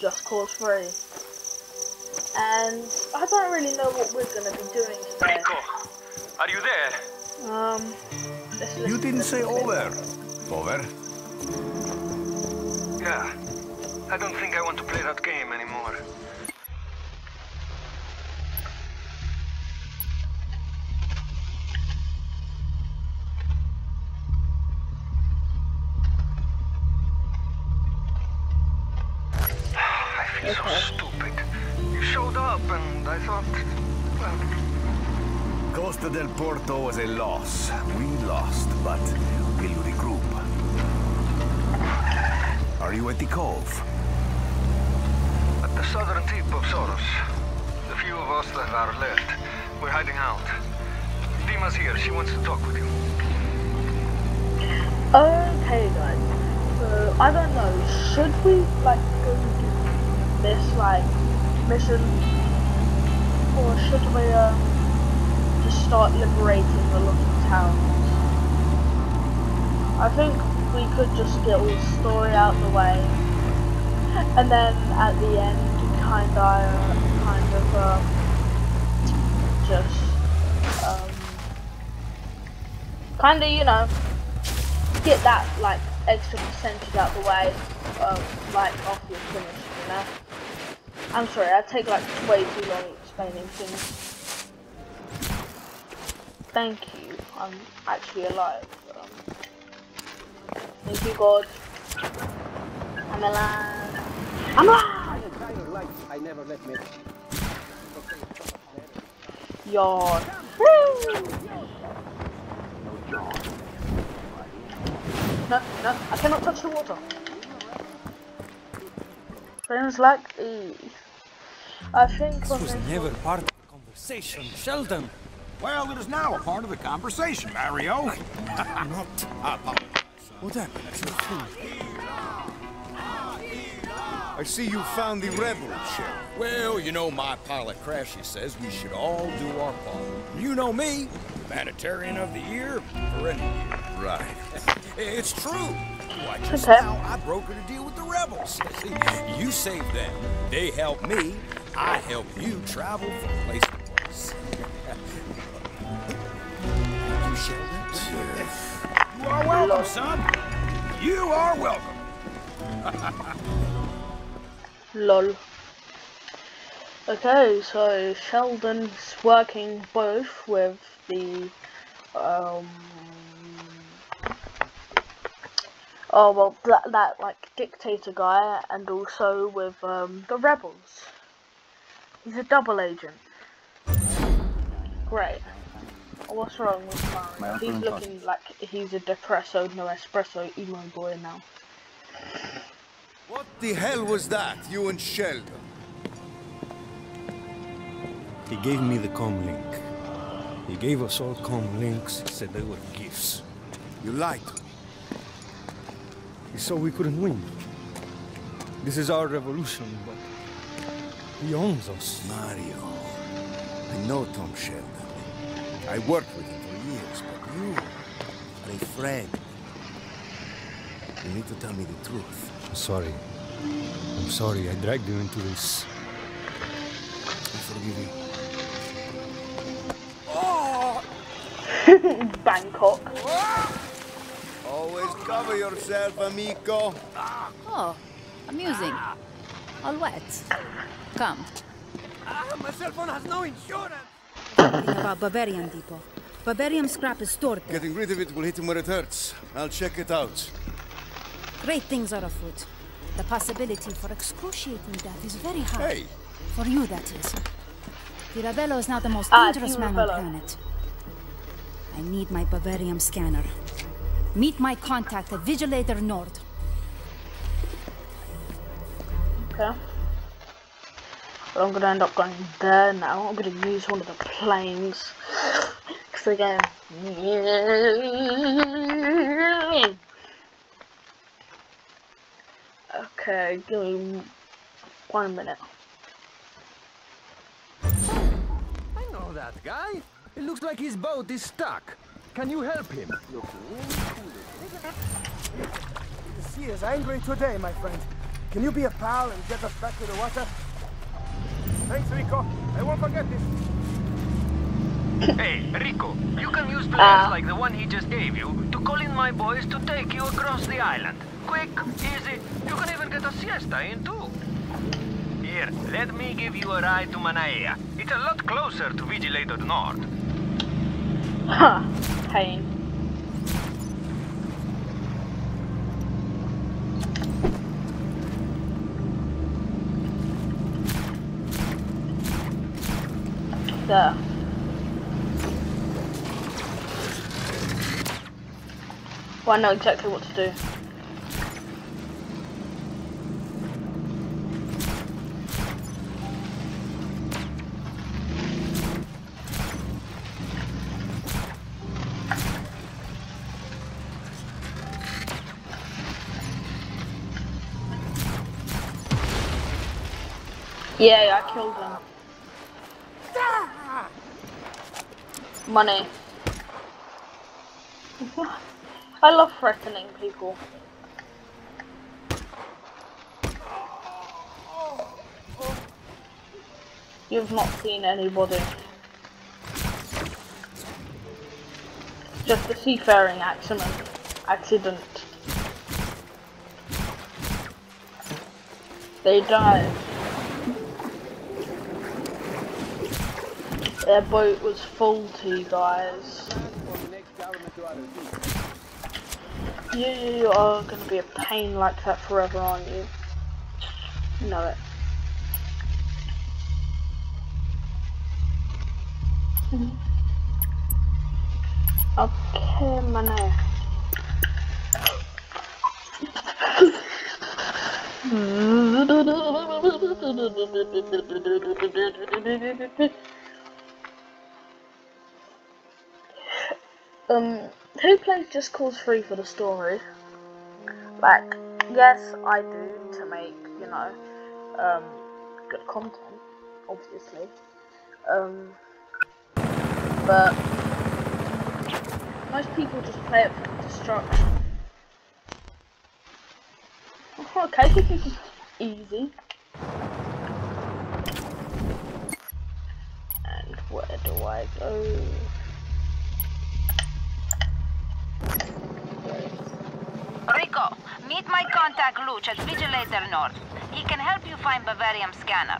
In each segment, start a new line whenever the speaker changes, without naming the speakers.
Just Cause 3. And I don't really know what we're gonna be doing today.
Rico, are you there?
Um, let's
You didn't say
this.
over. Over?
Yeah. I don't think I want to play that game anymore.
Costa del Porto was a loss. We lost, but we'll regroup. Are you at the cove?
at the southern tip of Soros, the few of us that are left, we're hiding out. Dima's here. She wants to talk with you.
Okay, guys. So I don't know. Should we like go do this like mission, or should we um just start liberating the of towns? I think we could just get all the story out the way, and then at the end, kind of, kind of, um, just, um, kind of, you know, get that like extra percentage out the way, um, like after you're finished, you know. I'm sorry, I take like way too long explaining things. Thank you. I'm actually alive. Um, thank you, God. I'm alive. I'm alive.
I never let me.
Yawn. Woo! No, no, I cannot touch the water. Things like these. I think
This was never part of the conversation, Sheldon.
Well, it is now a part of the conversation, Mario.
Not.
I apologize.
What happened to the food?
I see you found the rebel ship.
Well, you know my pilot Crashy says we should all do our part. You know me, humanitarian of the year for any year.
Right.
It's true. Why, just
Okay.
now I brokered a deal with the rebels. See, you saved them, they helped me, I help you travel from place to place. You.
You are welcome, son. You are welcome.
lol. Okay, so Sheldon's working both with the um oh well that, that like dictator guy and also with um the rebels. He's a double agent. Great. What's wrong with Mario? He's looking like he's a depresso, no espresso emo boy now.
What the hell was that, you and Sheldon?
He gave me the com link. He gave us all com links. He said they were gifts.
You lied to me.
He saw we couldn't win. This is our revolution, but he owns us.
Mario. I know Tom Sheldon. I worked with him for years, but you are a friend. You need to tell me the truth.
I'm sorry. I'm sorry I dragged you into this.
I forgive you.
Bangkok.
Always cover yourself, amico.
Oh, amusing. All wet. Come.
Ah, my cell phone has no insurance.
Talking about Bavarium depot. Bavarium scrap is stored there.
Getting rid of it will hit him where it hurts. I'll check it out.
Great things are afoot. The possibility for excruciating death is very high.
Hey,
For you, that is. Di Ravello is now the most
Ah,
dangerous man on the planet. I need my Bavarium scanner. Meet my contact at Vigilator Nord.
Okay. But I'm gonna end up going there now. I'm gonna use one of the planes. Cause again. Okay, give me one minute.
I know that guy. It looks like his boat is stuck.
Can you help him?
The sea is angry today, my friend. Can you be a pal and get us back to the water? Thanks, Rico. I won't forget this.
Hey, Rico, you can use plans
Ah.
like the one he just gave you to call in my boys to take you across the island. Quick, easy, you can even get a siesta in too. Here, let me give you a ride to Manaea. It's a lot closer to Vigilator North.
Huh. Pain. There. Well, I know exactly what to do. Yeah, I killed him. Money. I love threatening people. You've not seen anybody. Just a seafaring accident. Accident. They died. Their boat was faulty, guys.
To.
You are gonna be a pain like that forever, aren't you? You know it. Okay, money. Um, who plays Just Cause 3 for the story? Like, yes, I do to make, you know, um, good content, obviously. Um, but most people just play it for destruction. Okay, easy. And where do I go?
Rico, meet my contact Luch at Vigilator Nord. He can help you find Bavarium scanner.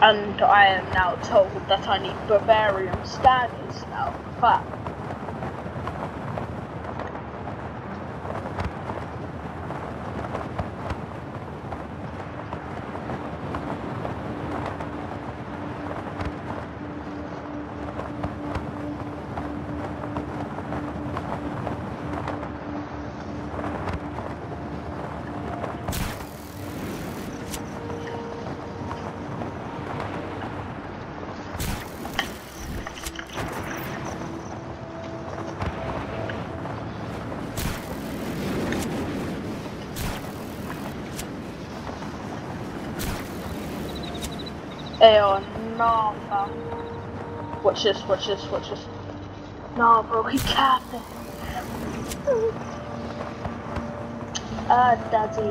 And I am now told that I need Bavarium scanners now. Crap. Watch this, watch this, watch this. No, bro, he capped it. Ah, daddy.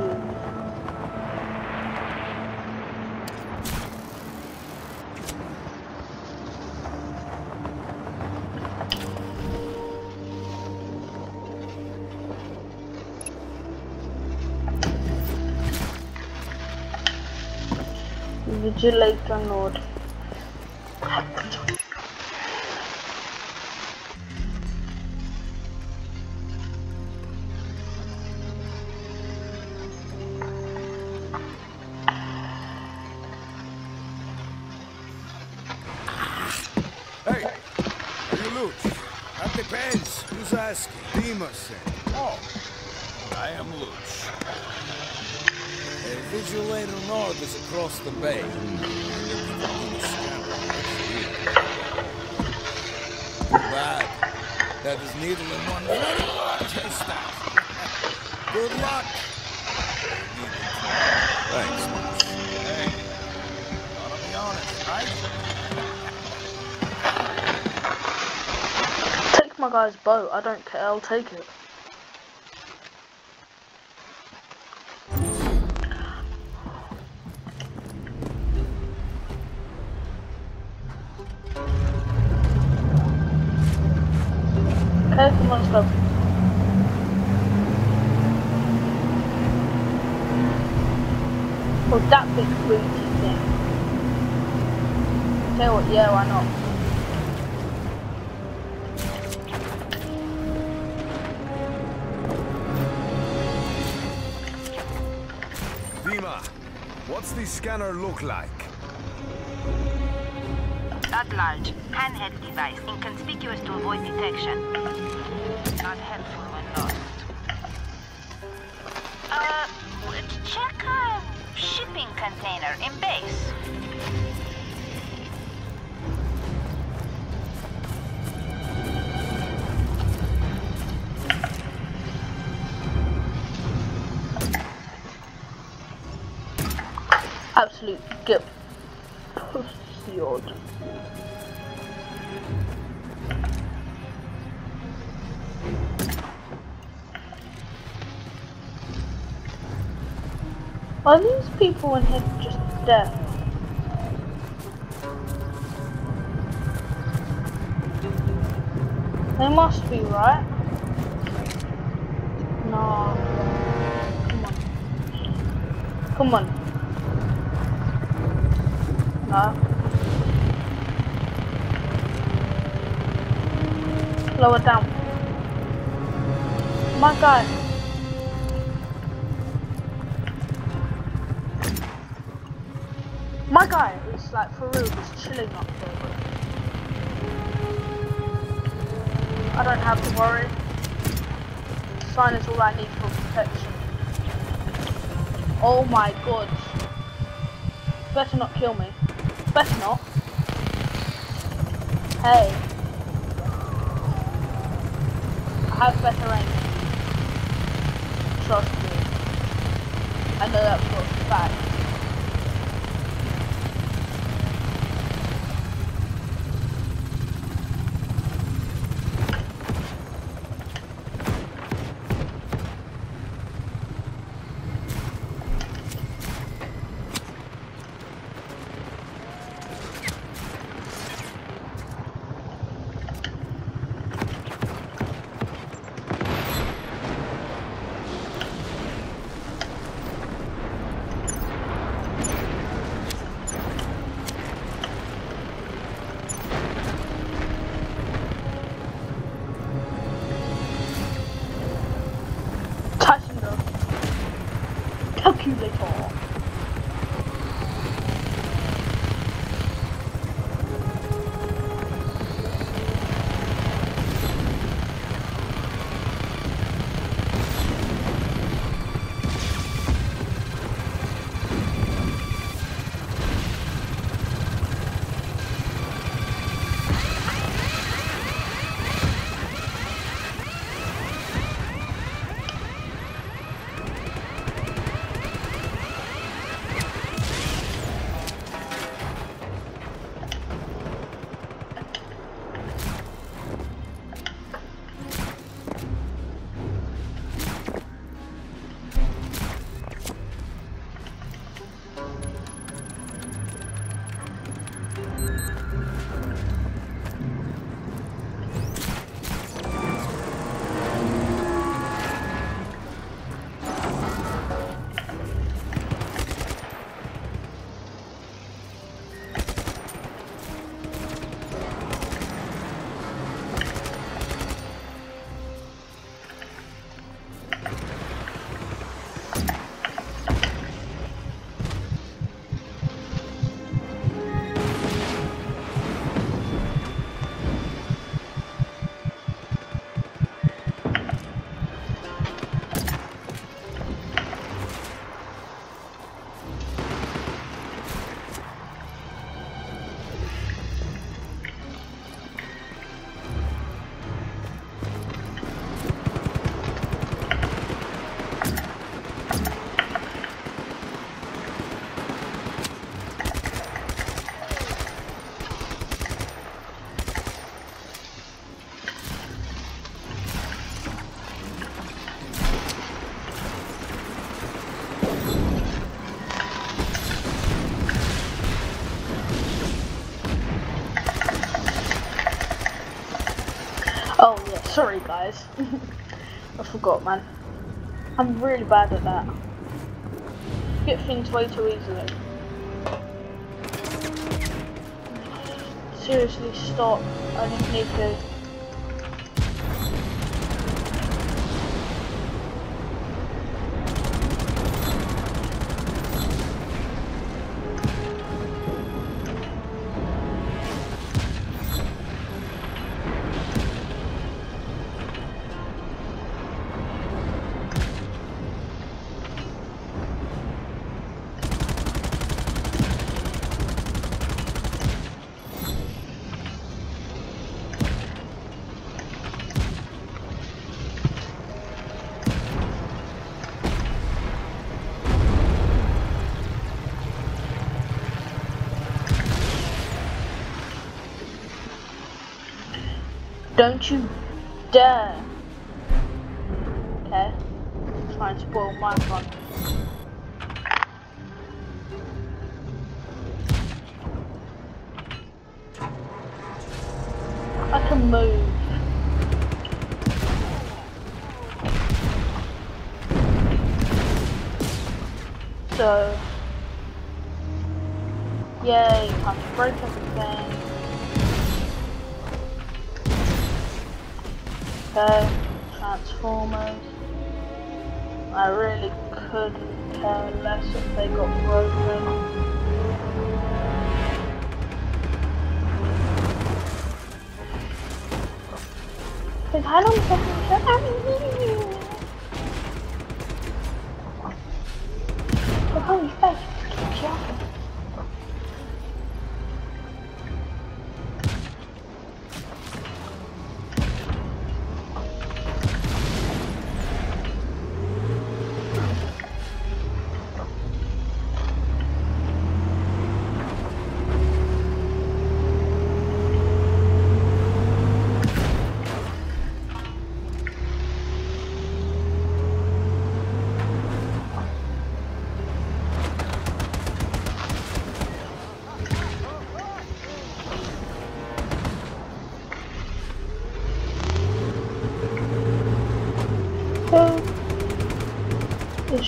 Would you like node.
Hey,
take it.
What's the scanner look like?
Not large. Handheld device, inconspicuous to avoid detection. Not helpful when lost. Uh, check a shipping container in base.
Absolute get pussy odd. Are these people in here just dead? They must be, right? No. Come on. Come on. No. Lower down. My guy. My guy is like for real just chilling up there. I don't have to worry. Sign is all I need for protection. Oh my god. Better not kill me. Better not. Hey. I have better aim. Trust me. I know that for a fact. Sorry guys. I forgot, man. I'm really bad at that. Get things way too easily. Seriously, stop. I just need to Don't you dare. Okay? Try and spoil my fun.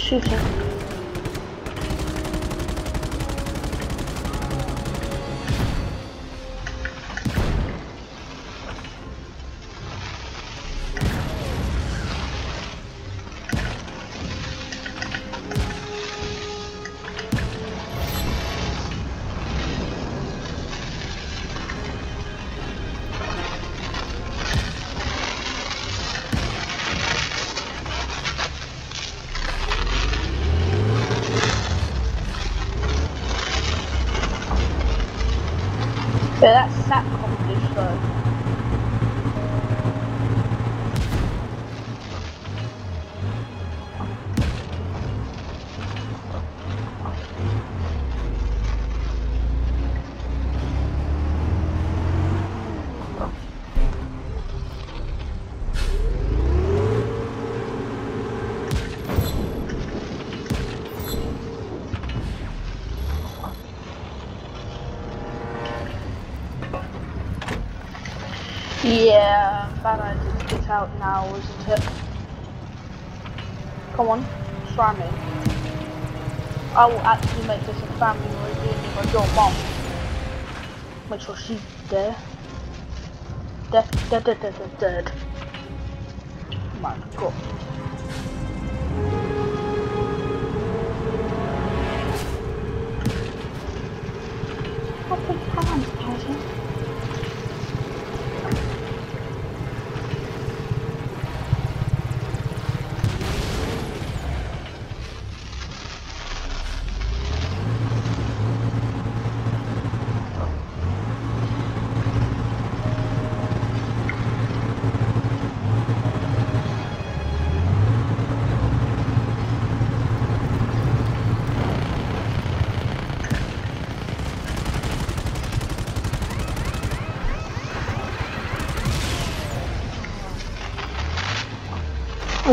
Shooting. Yeah, that's it? Come on, try me. I will actually make this a family reunion with your mom. Make sure she's there. Dead, dead, dead, dead, dead, dead. My god.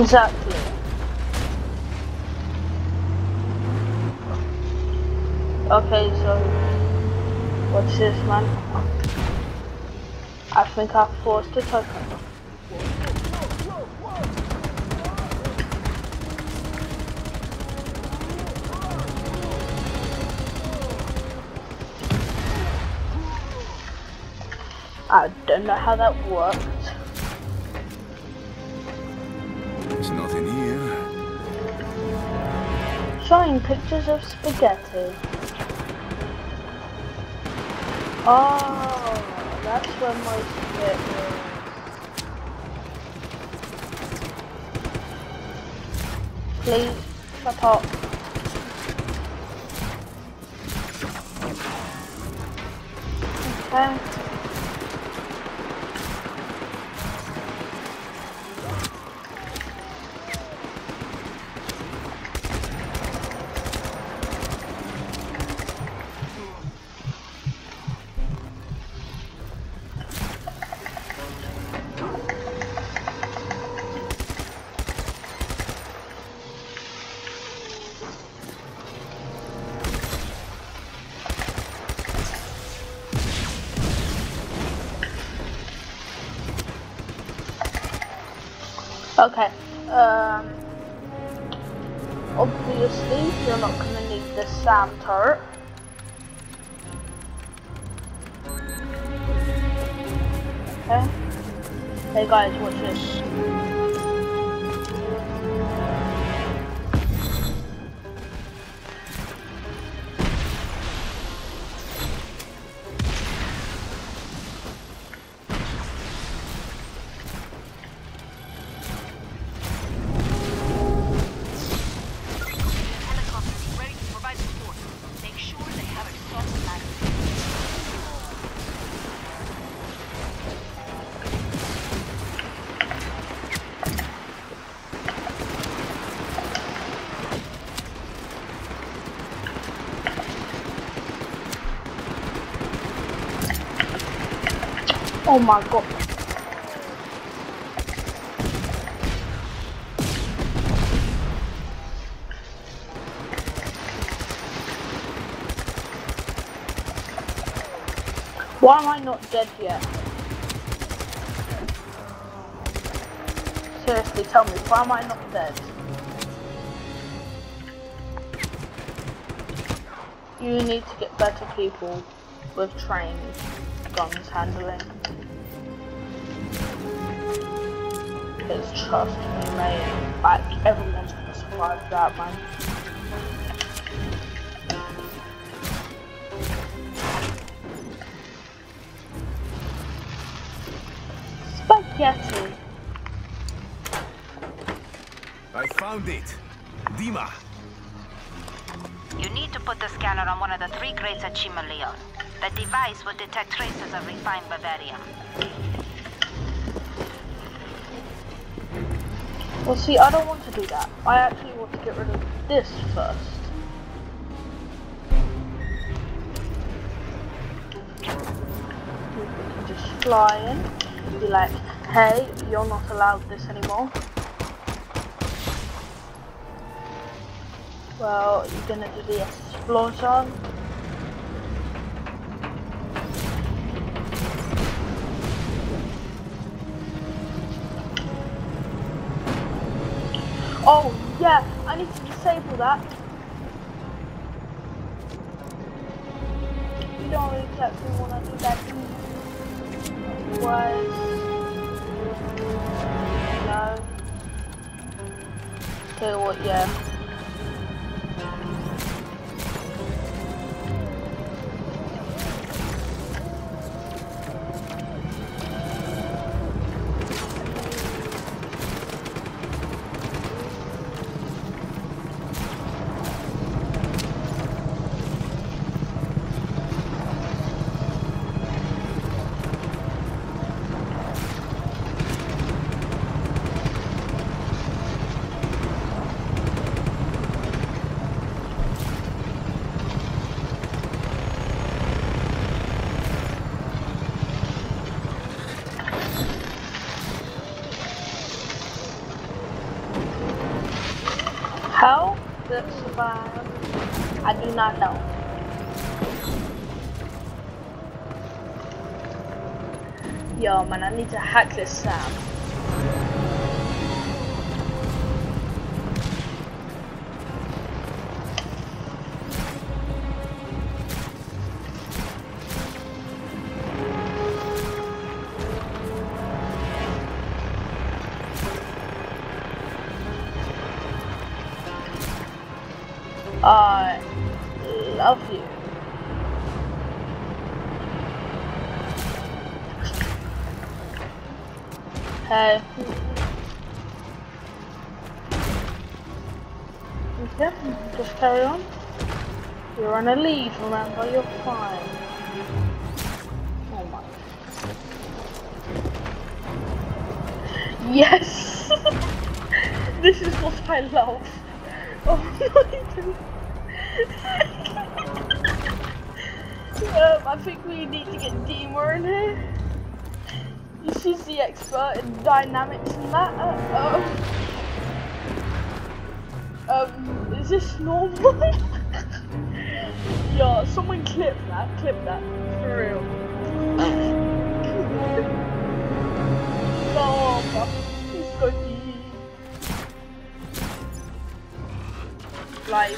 Exactly. Okay, so what's this, man? I think I forced a token. I don't know how that works. Pictures of spaghetti. Oh, that's where my of is. Please, shut up. Okay. Okay. Um. Obviously, you're not gonna need the SAM turret. Okay. Hey guys, watch this. Oh my god. Why am I not dead yet? Seriously, tell me, why am I not dead? You need to get better people with trained guns handling. Because trust me, man. like everyone's gonna survive that, man. See, I don't want to do that. I actually want to get rid of this first. Can just fly in, be like, hey, you're not allowed this anymore. Well, you're gonna do the explosion. Oh, yeah, I need to disable that. You don't exactly want to do that. Was no. Tell you what, yeah. Hack this SAM. A lead, remember, you're Yo.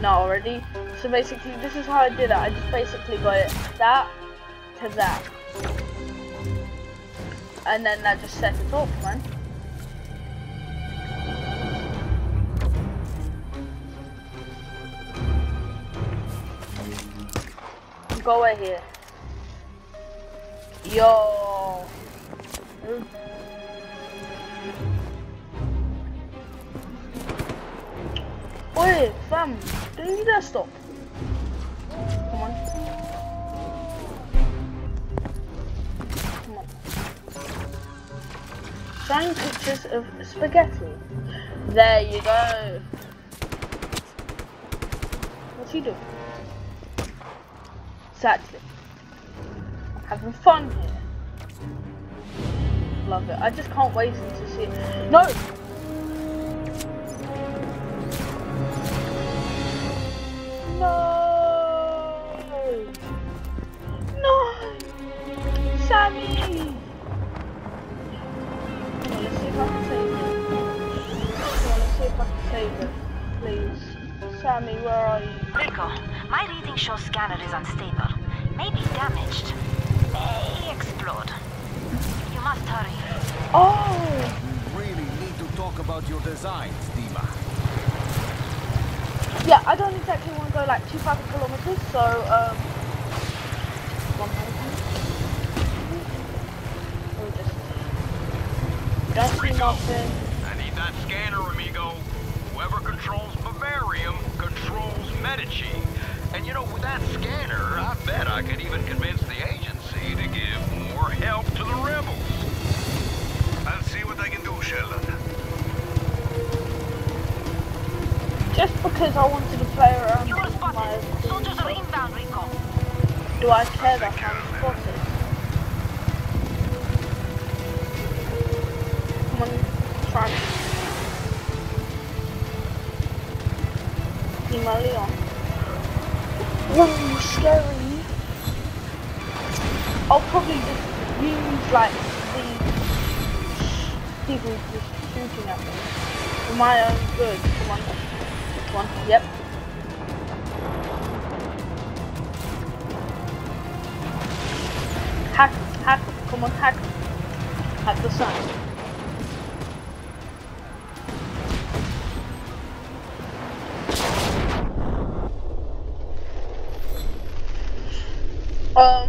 No, already. So basically, this is how I did it. I just basically got it that to that. And then I just set it off, man. Go away here. Yo. Fam, do you dare stop? Come on. Come on. Showing pictures of spaghetti. There you go. What's he doing? Exactly. Having fun here. Love it. I just can't wait to see it. No! Sammy! if I can save. Please. Sammy, where are you?
Rico, my reading shows scanner is unstable. Maybe damaged. May explode. You must hurry.
Oh!
We really need to talk about your designs.
Yeah, I don't exactly want to go like 2,000 kilometers, so, um... Nothing.
I need that scanner, amigo. Whoever controls Bavarium controls Medici. And you know, with that scanner, I bet I could even convince the agency to give more help to the rebels.
I'll see what I can do, Sheldon.
Just because I wanted to play around with my...
Soldiers are inbound, Rico.
Do I care that I'm spotted? Come on, try me. Dima Leon. Ooh, scary. I'll probably just use like the people just shooting at me for my own good. Come on, come on. Yep. Hack, hack, come on, hack. Hack the sign. Um.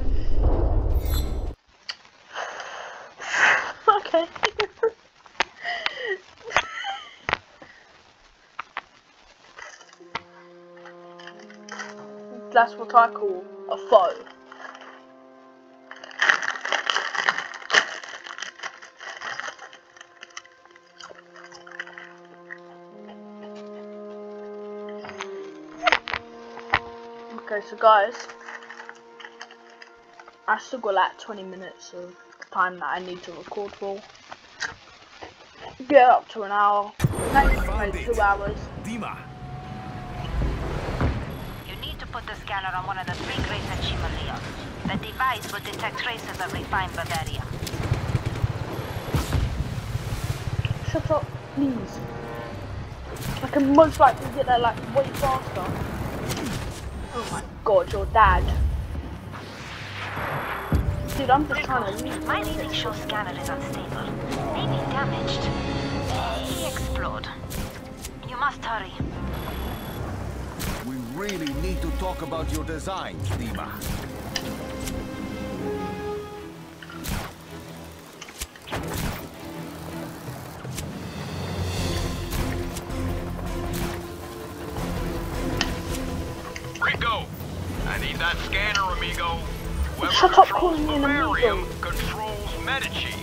What I call a foe. Okay, so guys, I still got like 20 minutes of time that I need to record for. Get up to an hour, maybe two hours.
Dima,
You need to put the scanner on one of the three grates at Chimaleo. The device will detect traces of refined Bavarium.
Shut up, please. I can most likely get there like way faster. Oh my god, your dad. Dude, I'm just trying to.
My reading shows scanner is unstable. Maybe damaged. He explode. You must hurry.
We really need to talk about your designs, Dima.
Rico, I need that scanner, amigo. Whoever
Shut up
controls
calling me an amigo.
controls Medici.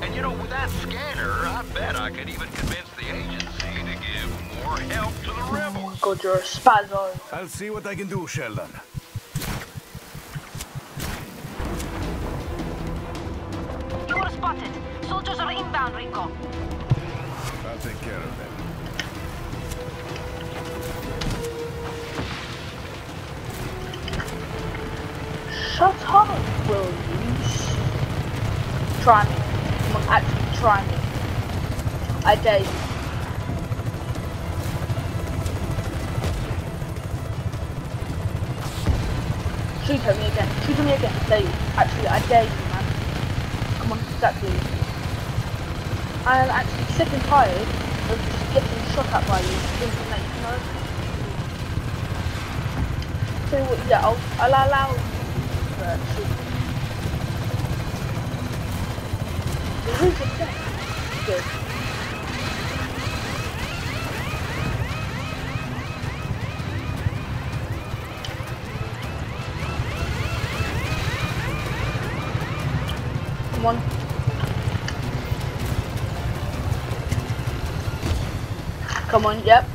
And you know, with that scanner, I bet I could even rebels.
God, you're a spazzo.
I'll see what I can do, Sheldon.
You were spotted. Soldiers are inbound, Rico.
I'll take care of them.
Shut up, will you? Try me. Come on, actually try me. I dare you. Shoot at me again. Shoot at me again. Dare you. Actually, I dare you, man. Come on, exactly. I'm actually sick and tired of just getting shot at by you, that you know. So what, yeah, I'll, I'll allow you to shoot. Who's? Good. Come on, yep.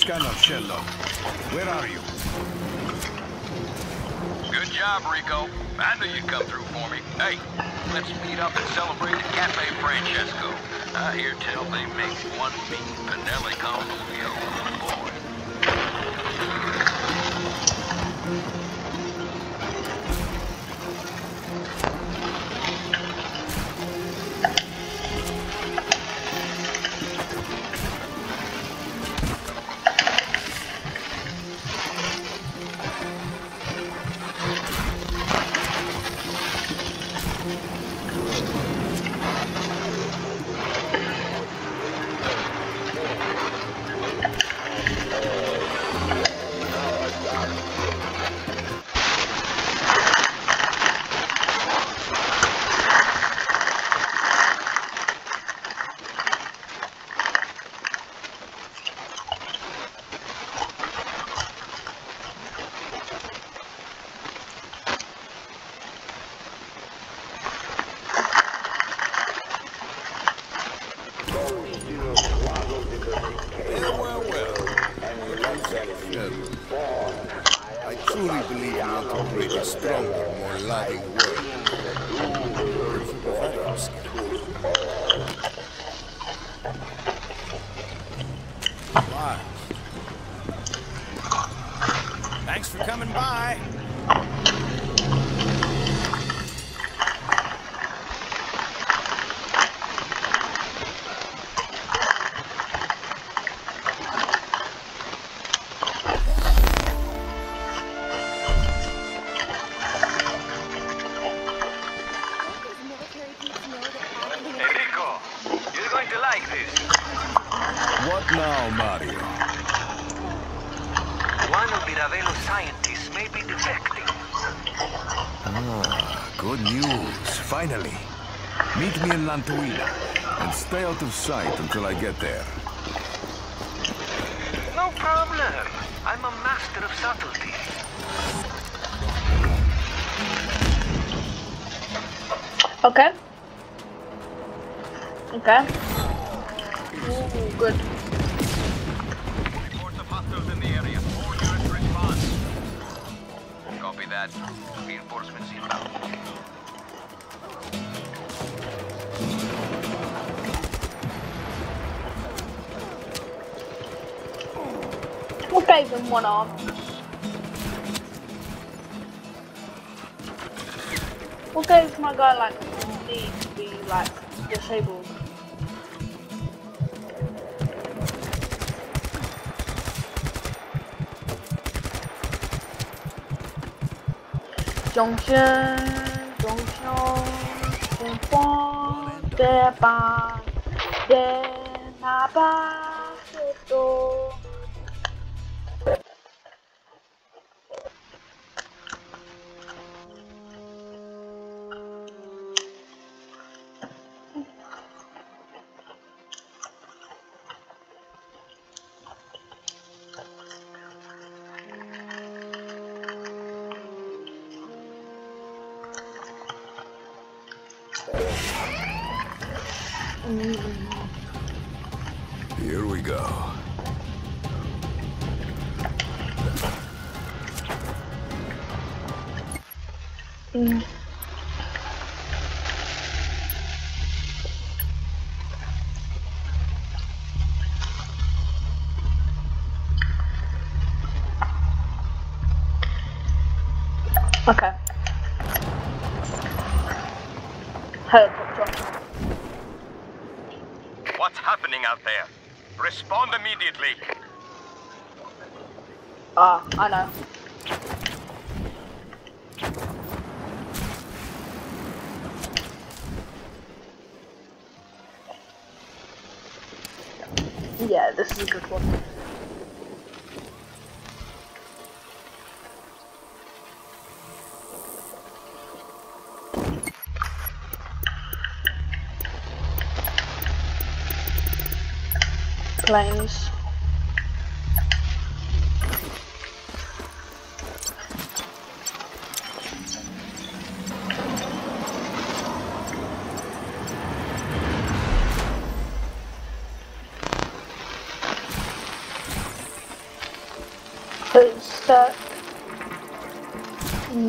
Scanner,
Sheldon. Where are you?
Good job, Rico. I knew you'd come through for me. Hey, let's meet up and celebrate at Cafe Francesco. I hear tell they make one mean Pinelli Convolio.
Meet me in Lantuina and stay out of sight until I get there.
No problem. I'm a master of subtlety.
Okay. Okay. Ooh, good.
Reports of hostiles in the area. All units respond. Copy that. Reinforcements
one arm? What gave my guy like need to be like disabled? Junction, junction, junction, de ba, de na ba, de I know. Yeah, this is a good one. Planes.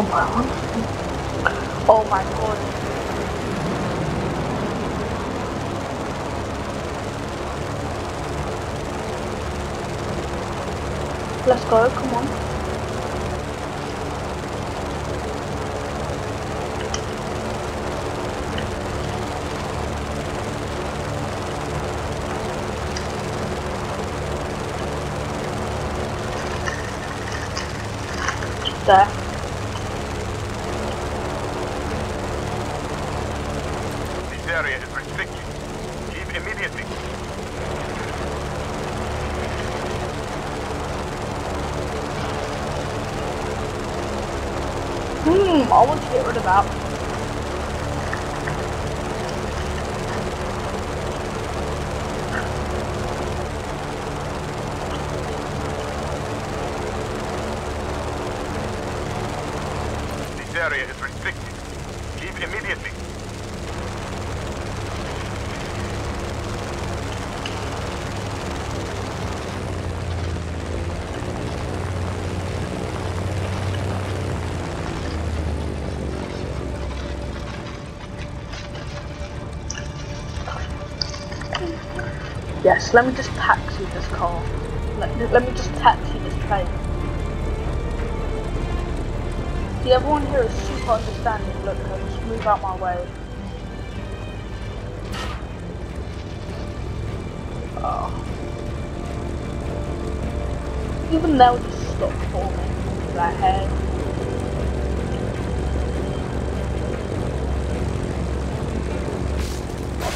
Oh my god. Oh my god. Let's go, come on. There.
This area is restricted. Leave immediately.
Hmm, I want to get rid of that.
This area is restricted. Leave immediately.
Yes, let me just taxi this car. Let, let me just taxi this plane. See, everyone here is super understanding. Look, I just move out my way. Oh. Even they'll just stop for me. That.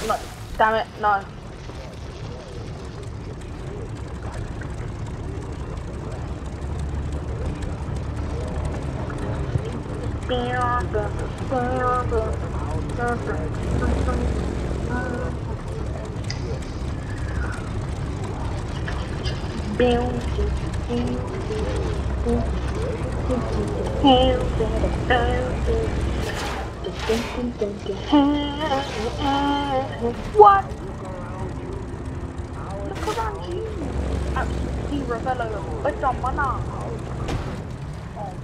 Oh, damn it, no. What? Look around you. Absolutely Ravello.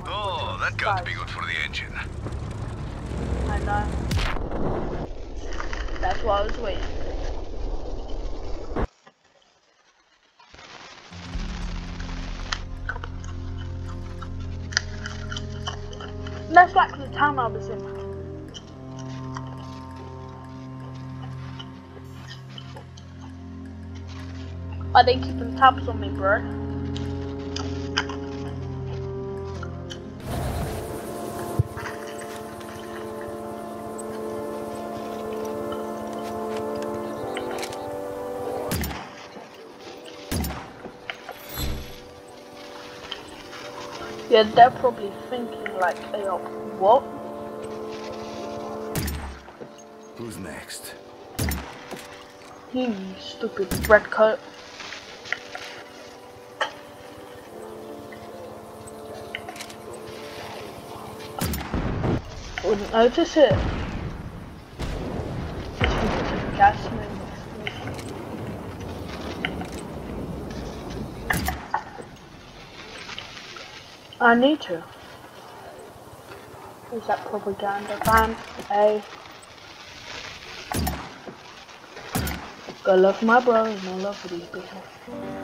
Oh, that got to be good for the engine.
I know. That's why I was waiting. That's like the town I was in. Are they keeping tabs on me, bro? Yeah, they're probably thinking like, hey, oh, what?
Who's next?
You stupid red coat. Wouldn't notice it. Just because of gas movements. I need to. Is that propaganda van? A. Got love my brother and no love for these people.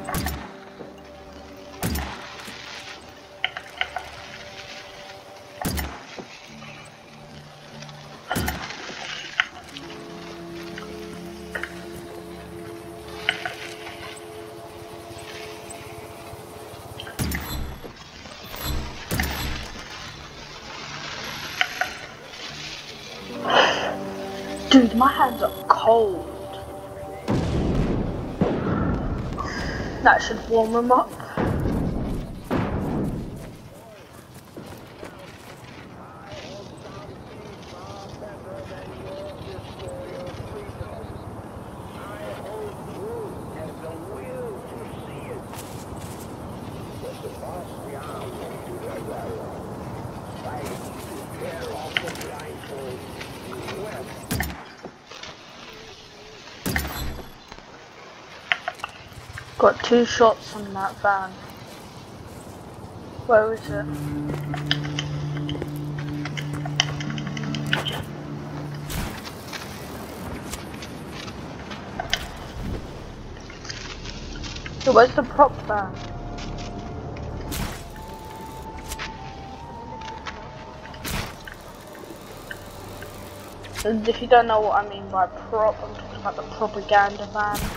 My hands are cold. That should warm them up. Got two shots on that van. Where is it? So where's the prop van? And if you don't know what I mean by prop, I'm talking about the propaganda van.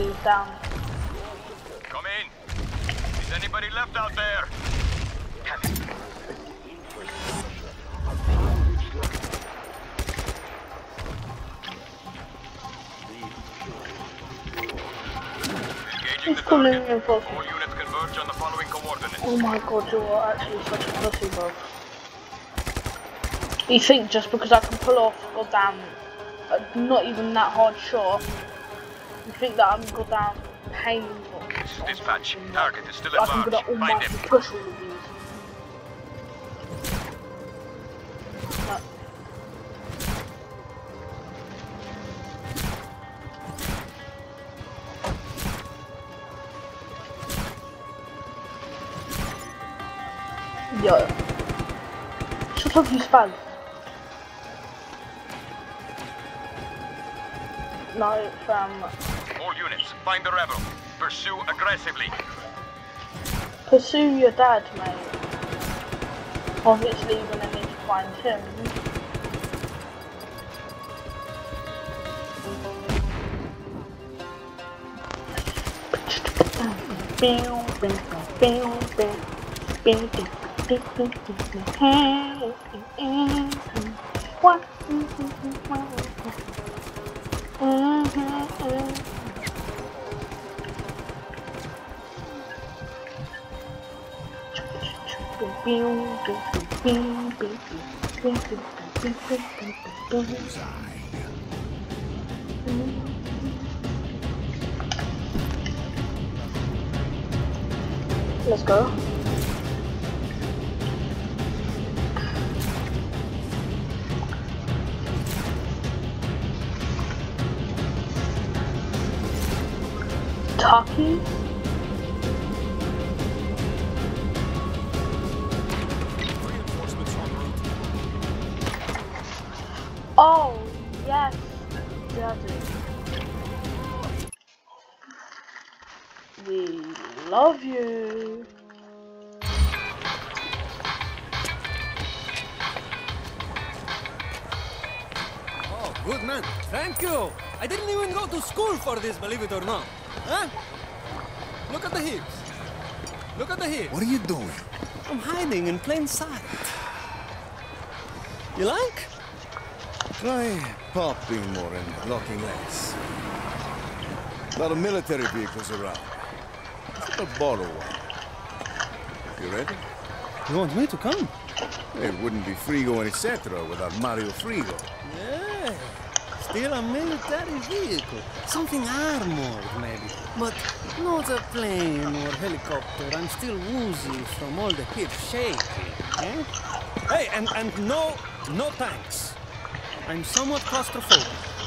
Statues down.
Come in. Is anybody left out there?
He's calling me a fuck.
All units converge on the following coordinates.
Oh my god, you are actually such a pussy, bro. You think just because I can pull off goddamn, uh, not even that hard shot, you think that I'm painful.
This is dispatch. Target is still at large. Find him.
push all of these. Yo. Shut up, you. No, fam.
All units, find the rebel. Pursue aggressively.
Pursue your dad, mate. Obviously, you're gonna need to find him. What? Let's go. Taki?
To school for this, believe it or not. Huh? Look at the hips. Look at the hips.
What are you doing?
I'm hiding in plain sight. You like?
Try popping more and blocking less. A lot of military vehicles around. Go borrow one. You ready?
You want me to come?
It wouldn't be Frigo and etc. without Mario Frigo.
Yeah. Still a military vehicle. Something armored, maybe. But not a plane or helicopter. I'm still woozy from all the hip shaking. Eh? Hey, and, and no, no tanks. I'm somewhat claustrophobic.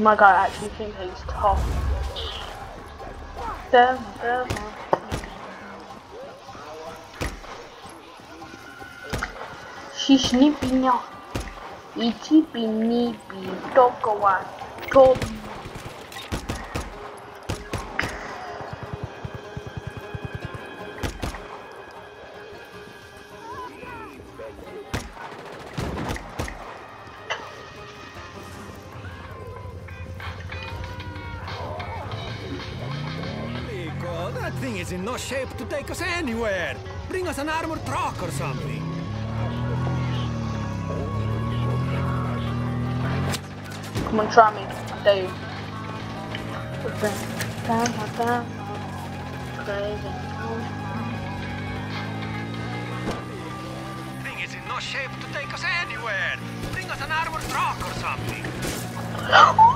My I actually think he's tough. Damn, damn. She's nipping now. Itchy nippy, tokawa, tobi.
Rico, shape to take us anywhere. Bring us an armored truck or something.
Come on, try me. I dare you.
Thing is in no shape to take us anywhere. Bring us an armored truck or something.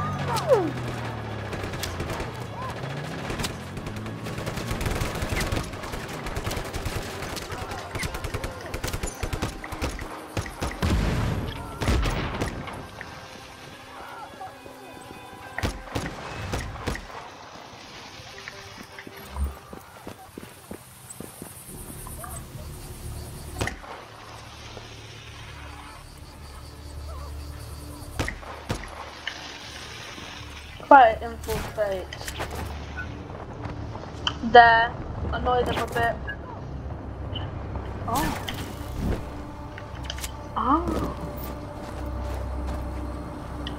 There. Annoy them a bit. Oh. Oh.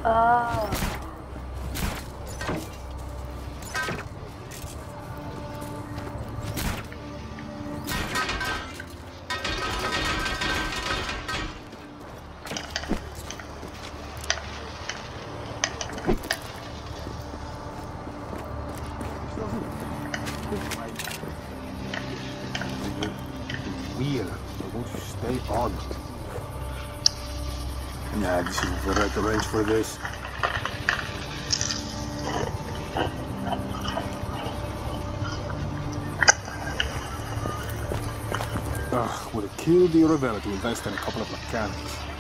Oh.
This. Ugh, would have killed Di Ravello to invest in a couple of mechanics.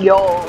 Yo.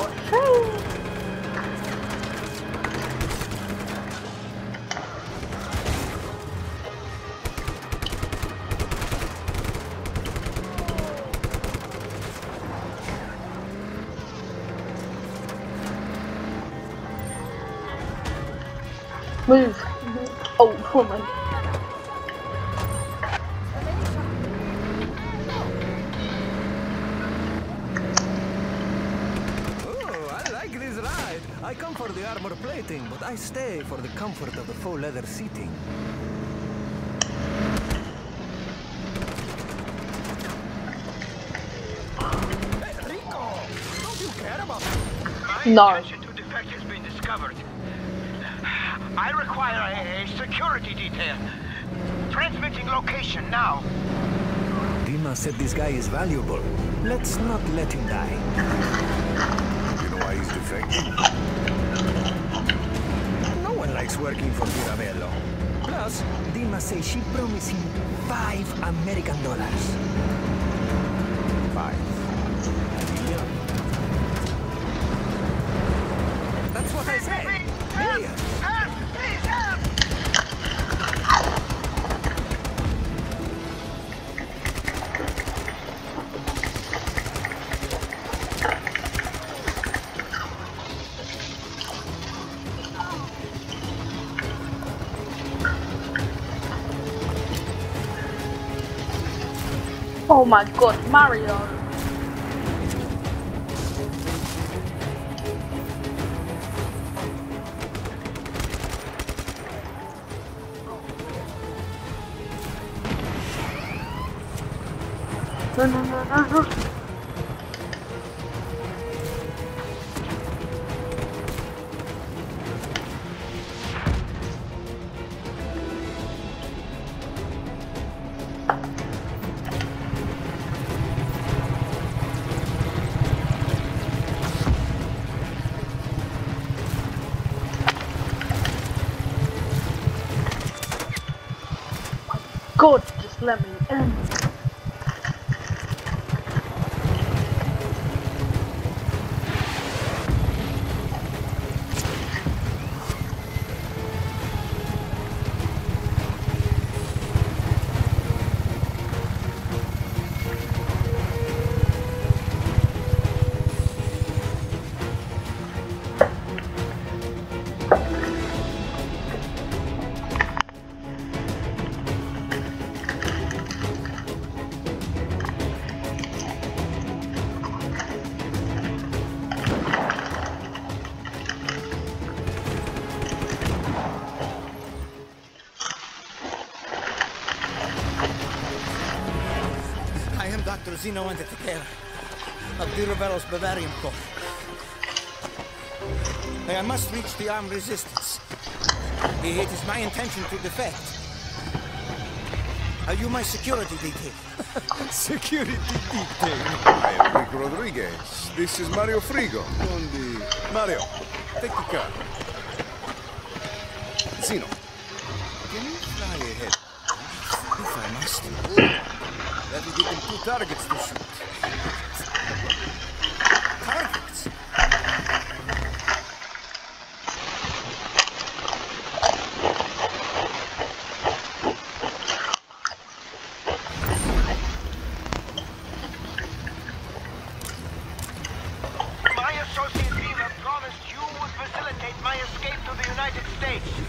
No.
Attention to defect has been discovered.
I require a, a security detail. Transmitting location now.
Dima said this guy is valuable. Let's not let him die.
You know why he's defecting?
No one likes working for Di Ravello. Plus, Dima says she promised him five American dollars.
Oh my god, Mario. No, no, no, no, no.
Am Dr. Zeno Antitakela of Diravello's Bavarium Corps. I must reach the armed resistance. It is my intention to defect. Are you my security detail?
Security detail. I am Rico Rodriguez. This is Mario Frigo. On the... Mario, take the car. Zeno, can you fly ahead? If I must. That will give them two targets to shoot. Targets?
My associate Viva promised you would facilitate my escape to the United States.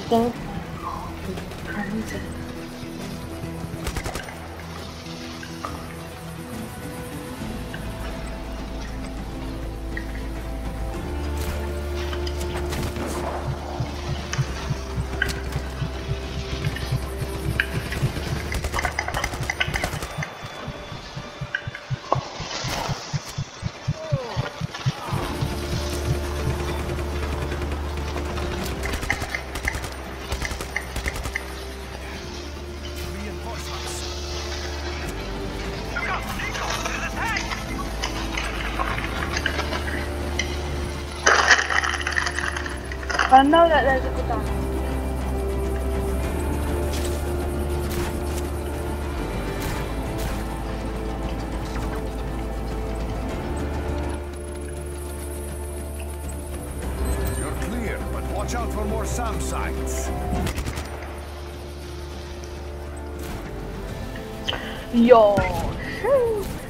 よー。
し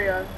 Yeah.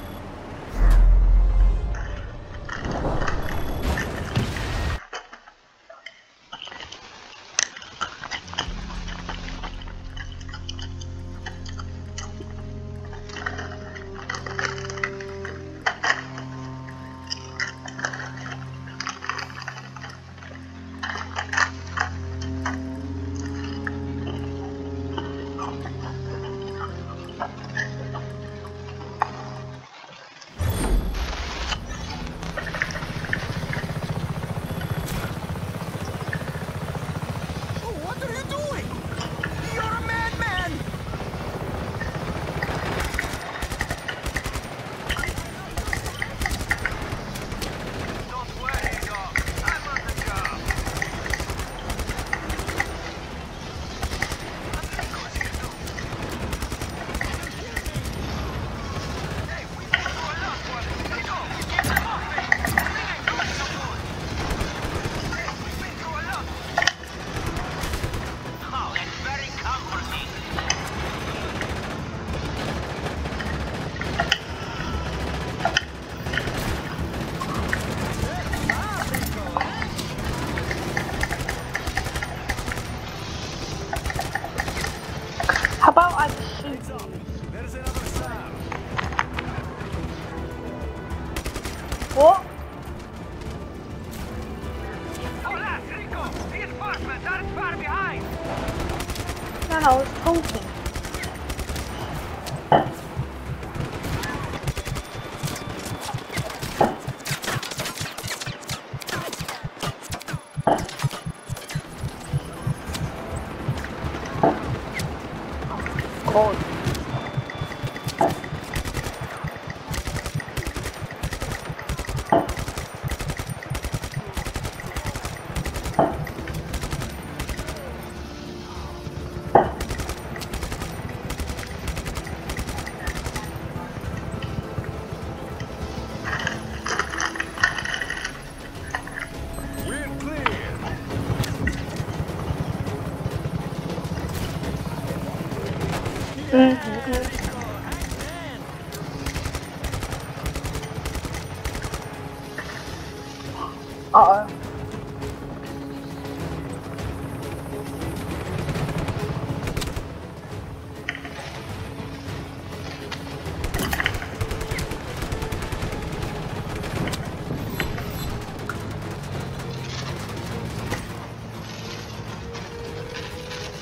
called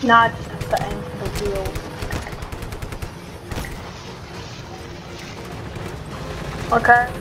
not the end of the
wheel. Okay.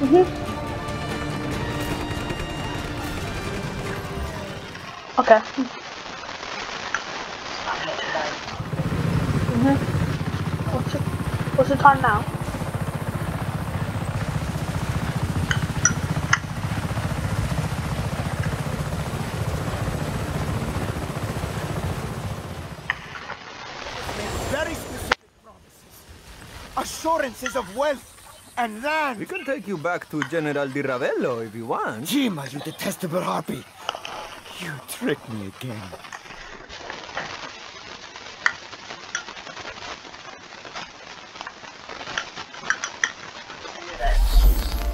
Mhm.
Okay. Mhm. What's it? What's the time now?
Very specific promises. Assurances of wealth and land.
We can take you back to General Di Ravello if you want.
Dimah, you detestable harpy. You tricked me again.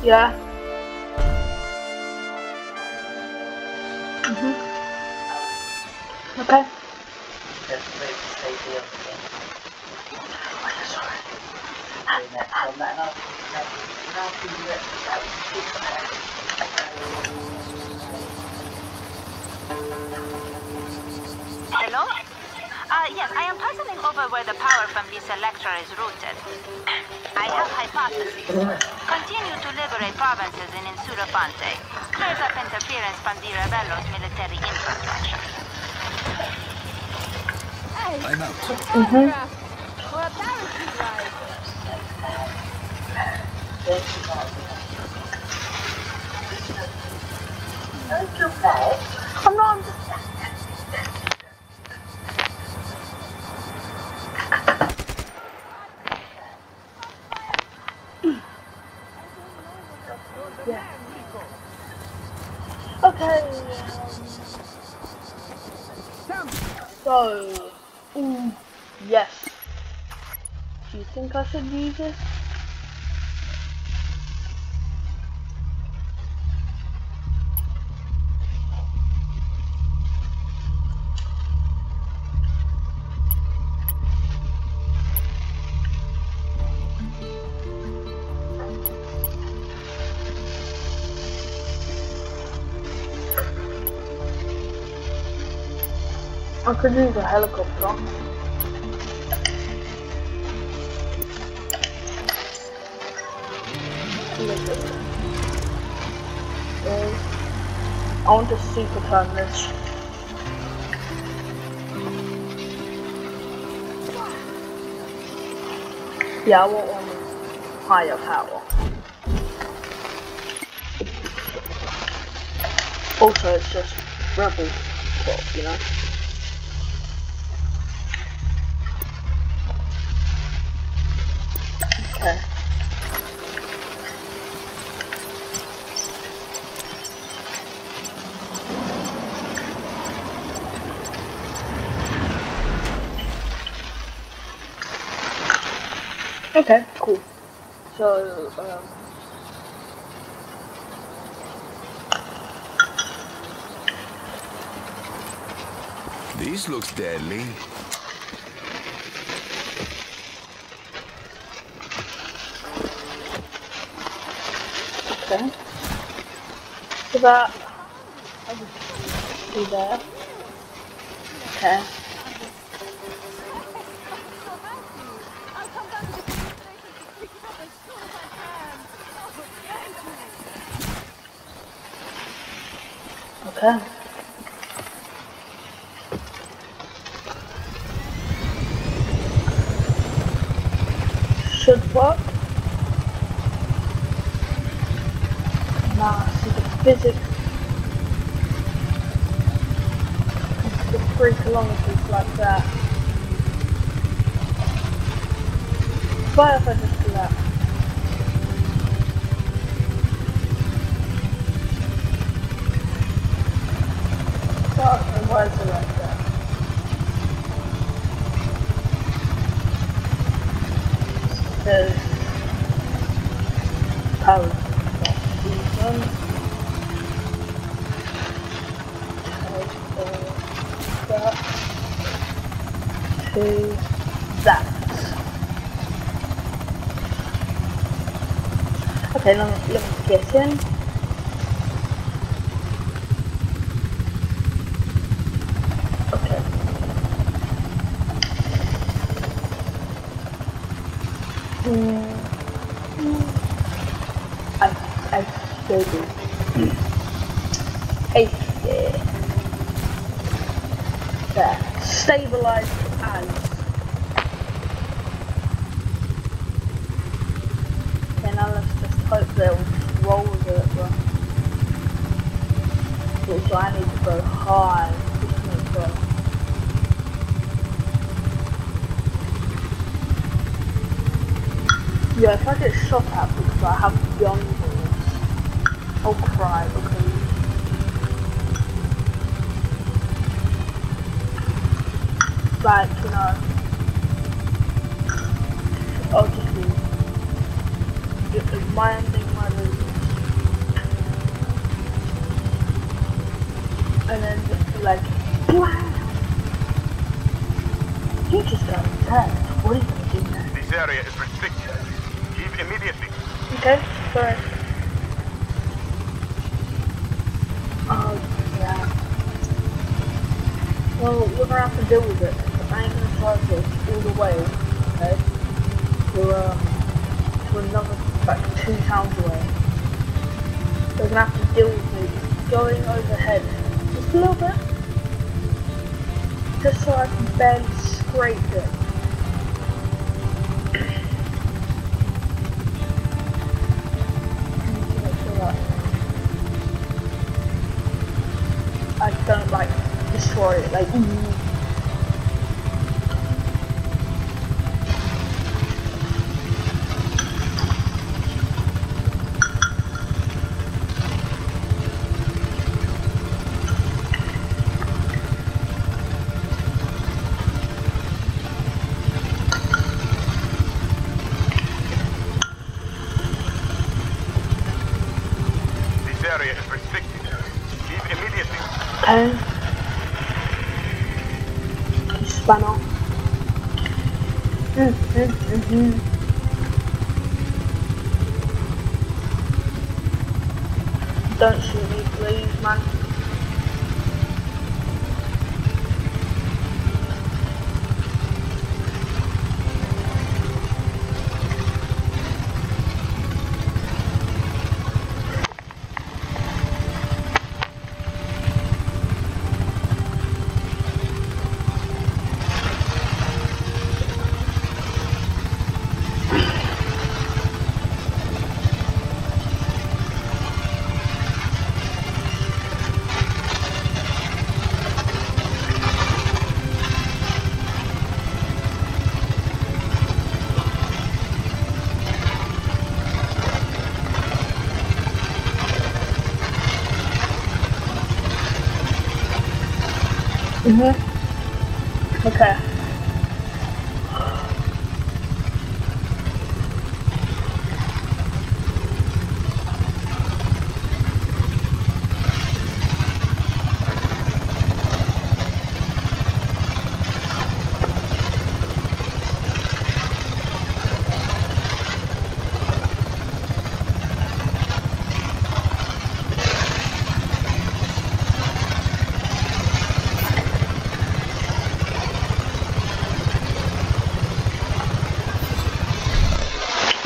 Yeah.
Hello? Uh, yes, I am puzzling over where the power from this Electra is routed. I have hypotheses. Continue to liberate provinces in Insula Fonte. Clears up interference from Di Ravello's military infrastructure.
I'm out.
Mhm.
For a parachute ride.
I'm not. Yeah. Okay. um, So, ooh, yes. Do you think I should use this? Use a helicopter. Okay. I want to super turn this. Yeah, I want one higher power. Also, it's just rebel you know? Okay, cool. So, um,
This looks deadly.
okay. So that, I'll just do that. Okay. Okay. Should work. Nah, see the physics. The three kilometers like that. What if I just do that? Fuck, and why is it like that? Because power season. to that. Okay, let me, let me get in. Okay. Mm. I, I baby. Hey, yeah. There. Stabilize as. Okay, now let's just hope they'll roll with it, but. Also, I need to go high. Yeah, if I get shot at because I have young boys, I'll cry because like, you know, I'll just leave. It. And then just like! You just got attacked. What are you gonna do now?
This area is restricted. Leave immediately.
Okay, sorry. Oh, yeah. Well, we're gonna have to deal with it. I ain't gonna drive this all the way, okay? To, uh, to another, like, two towns away. We're gonna have to deal with me going overhead just a little bit. Just so I can barely scrape it. I don't like destroy it like ooh.
This area is restricted. Leave immediately.
And spanner. Mm, mm, mm, mm. Don't shoot me, please, man. Mhm. Okay.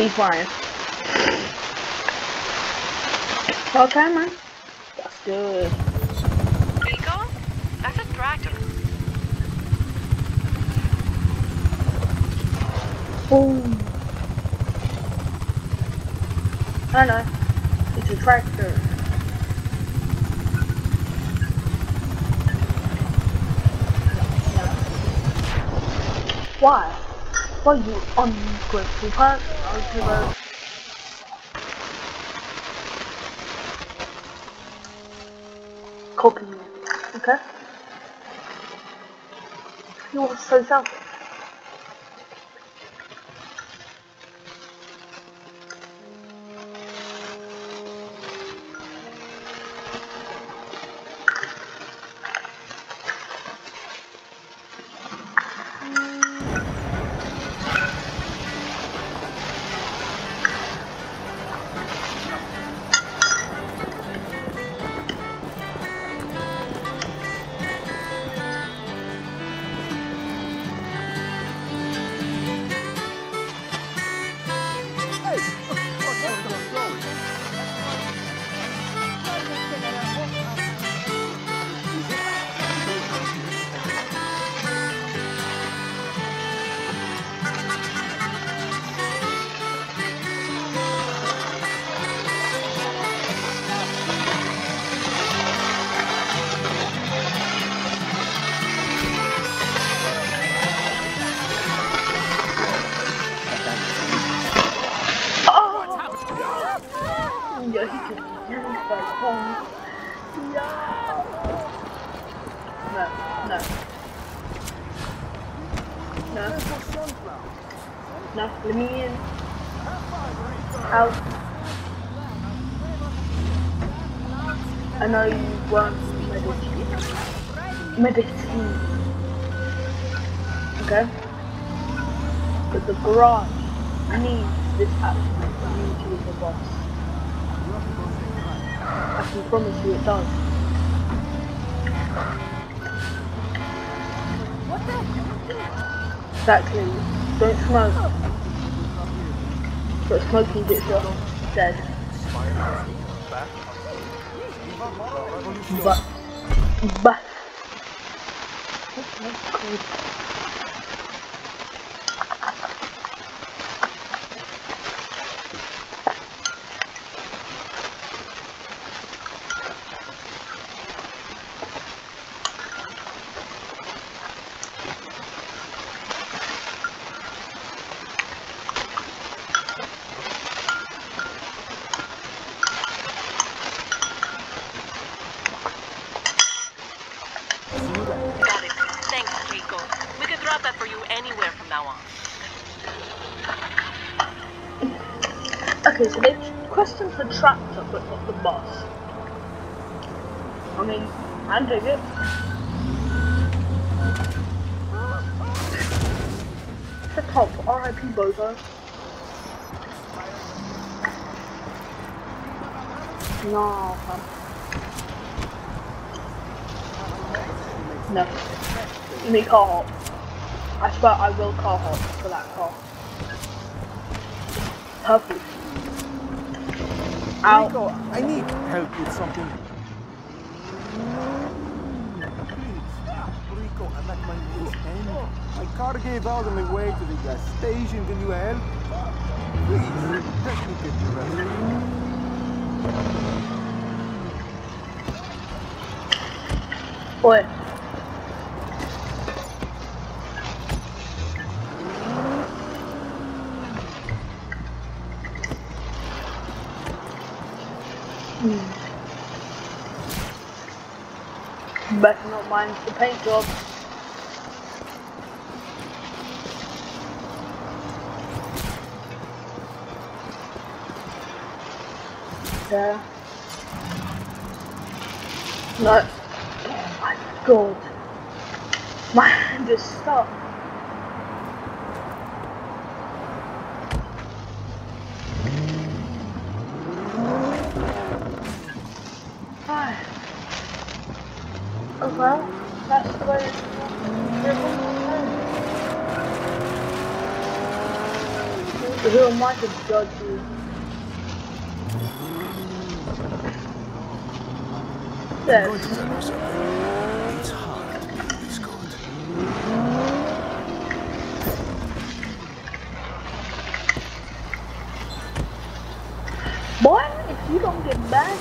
Keep flying. Okay, man. That's good.
Rico? That's a tractor.
Boom. I know. It's a tractor. Why? You ungrateful person? I was gonna... Copy. Okay? You want to say No, no. No. Let me in. Out. I know you weren't meditating. Meditating. Okay? But the garage needs this absolute beauty of the boss. I can promise you it does.
What the?
Exactly. Don't smoke. But smoking gets you dead. But, but, oh, God.
Got it. Thanks, Rico. We can drop that for you anywhere from now on.
Okay, so they questioned the tractor, but not the boss. I mean, I dig it. The top, R.I.P. Bozo. No. No. Give me car hop. I swear I will car hop for that car. Purple. Ow.
Rico, I need help with something. I'm at my. My car gave out on the way to the gas station. Can you help? Please, help me get the
Boy. Hmm. Better not mind the paint job. Yeah. No. Oh my god. My hand is stuck. Oh well, that's the way it's Who am I to judge you?
I'm
Yes.
going to tell you something. It's hard this good.
Boy, if you don't get back,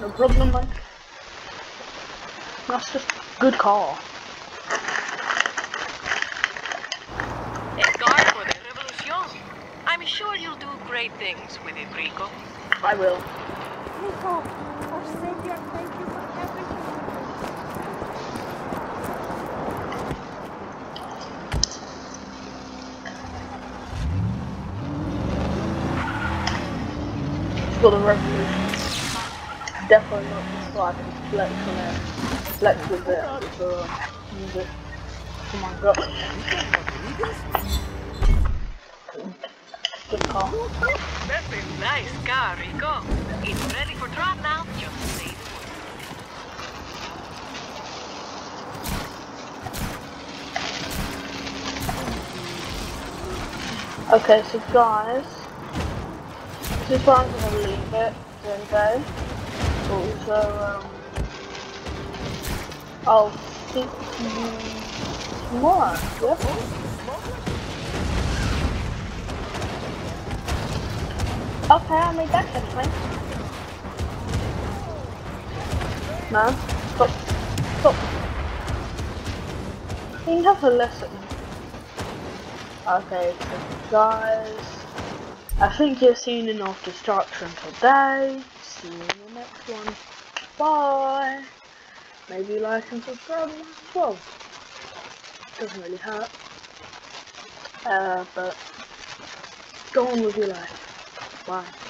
no problem, man. That's just good call.
A guard for the Revolution. I'm sure you'll do great things with it, Rico.
I will.
Rico, our savior, thank you for everything.
For the revolution. Definitely not just so I can flex on it. Flex with it. With the music. Come on, go. Good call.
That's a nice car, Rico. It's ready for drop now. Just word.
Okay, so guys, this is where I'm gonna leave it for today. Also, um, Oh, I'll see you mm, tomorrow. Yeah. Okay, I'll make that different. No, stop, stop. Have a lesson. Okay, so guys, I think you've seen enough destruction today. See you in the next one. Bye. Maybe like and subscribe as well. Doesn't really hurt. Uh, but go on with your life. Bye.